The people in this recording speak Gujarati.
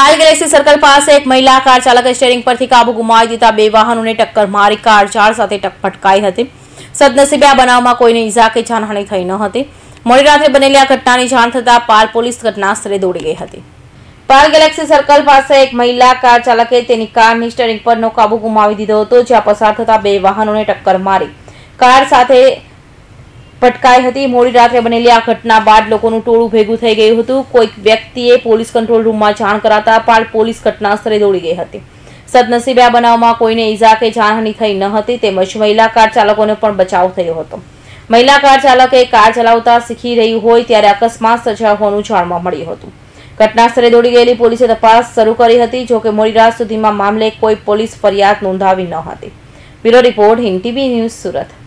પાલ ગેલેક્સી સર્કલ પાસે એક મહિલા કાર ચાલકે સ્ટેરિંગ પરથી કાબુ ગુમાવી દીધા. બે વાહનોને ટક્કર મારી કાર ઝાડ સાથે ટક ભટકાઈ હતી. સદનસીબે આ બનાવમાં કોઈને ઈજા કે જાનહાની થઈ ન હતી. મોડી રાત્રે બનેલી આ ઘટનાની જાણ થતાં પાલ પોલીસ ઘટના સ્થળે દોડી ગઈ હતી. પાલ ગેલેક્સી સર્કલ પાસે એક મહિલા કાર ચાલકે તેની કારની સ્ટેરિંગ પરનો કાબુ ગુમાવી દીધો હતો. જ્યાં પસાર થતા બે વાહનોને ટક્કર મારી કાર સાથે ભટકાઈ હતી. મોડી રાત્રે બનેલી આ ઘટના બાદ લોકોનું ટોળું ભેગું થઈ ગયું હતું. કોઈક વ્યક્તિએ પોલીસ કંટ્રોલ રૂમમાં જાણ કરાતા પાલ પોલીસ ઘટના સ્થળે દોડી ગઈ હતી. સદનસીબે આ બનાવમાં કોઈને ઈજા કે જાનહાની થઈ ન હતી, તેમજ મહિલા કાર ચાલકોને પણ બચાવ થયો હતો. મહિલા કાર ચાલકે કાર ચલાવતા શીખી રહી હોય ત્યારે અકસ્માત સર્જાયો હોવાનું જાણવા મળ્યું હતું. ઘટનાસ્થળે દોડી ગયેલી પોલીસે તપાસ શરૂ કરી હતી જોકે મોડી રાત સુધીમાં મામલે કોઈ પોલીસ ફરિયાદ નોંધાવી ન હતી. Bureau report Hind TV news Surat.